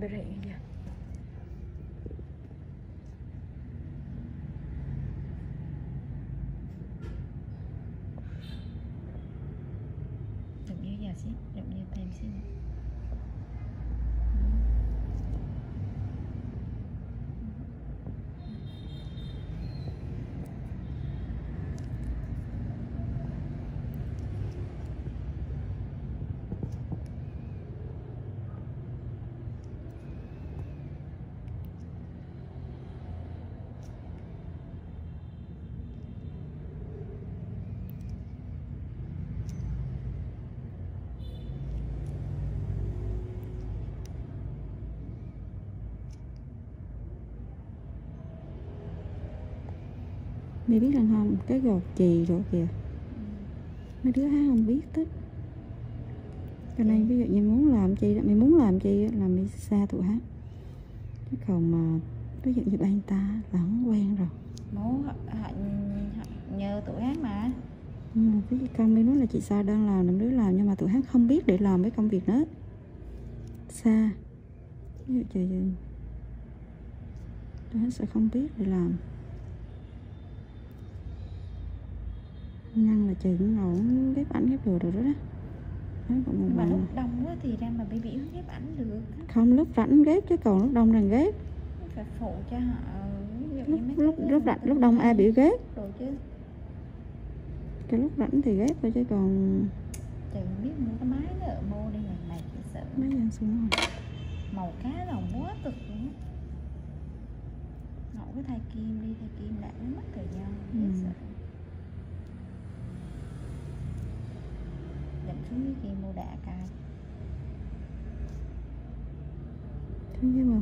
beri aja Đụng như giờ xí, đụng như tem xí. Mày biết rằng không cái gột chì rồi kìa. Mấy đứa hát không biết tích cho nên ví dụ như muốn làm chi mày muốn làm chi là mày xa tụi hát chứ còn mà ví dụ như bạn ta là không quen rồi. Muốn họ, nhờ tụi hát mà. Ví dụ con mới nói là chị sao đang làm làm đứa làm nhưng mà tụi hát không biết để làm cái công việc đó. Xa ví dụ chị tụi hát sẽ không biết để làm năng là chị cũng ngồi ghép ảnh ghép đồ rồi đó đó. Mà lúc đông quá thì ra mà bị biểu ghép ảnh được không lúc rảnh ghép chứ còn lúc đông đừng ghép. Phải phụ cho họ lúc lúc lúc rảnh lúc đông ai biểu ghép. Rồi chứ. Cái lúc rảnh thì ghép thôi chứ còn Trời biết mua cái máy nữa mua đây này này chị sợ. Mấy giờ xuống rồi Màu cá lòng quá cực luôn xuống dưới kia mua đạ cài thứ chứ mà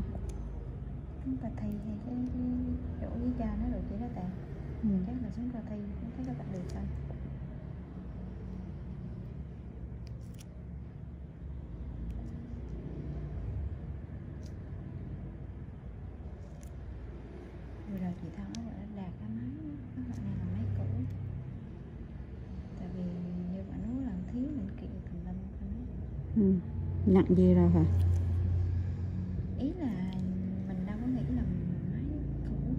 Chúng ta thi hay cái, cái chỗ với cha nó được chứ đó tè ừ. Chắc là xuống ta thi không thấy các bạn được sao Vừa rồi chị Thảo đã đạt cái máy Cái loại này là máy cũ Tại vì như bạn nói là thiếu mình kiện tùm lum thôi đó. Ừ. nhận gì rồi hả Ý là mình đâu có nghĩ là máy cũ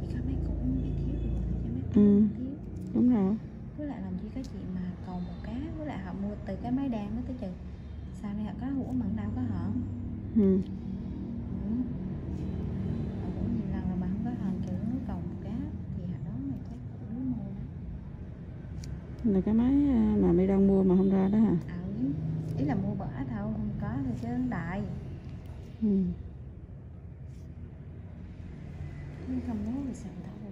Chỉ có máy cũ mới thiếu rồi Chứ máy Ừ. thiếu đúng rồi với lại làm chi có chị mà cầu một cá với lại họ mua từ cái máy đan đó tới chừng sau này họ có hũ mặn đâu có họ ừ. ừ. họ lần là mà không có hòn kiểu nó cầu một cá thì họ đó là chắc cũng đứa mua đó là cái máy à, mà mày đang mua mà không ra đó hả ừ. Ý là mua bả thôi không có thôi chứ đại ừ. nhưng không nói về sản phẩm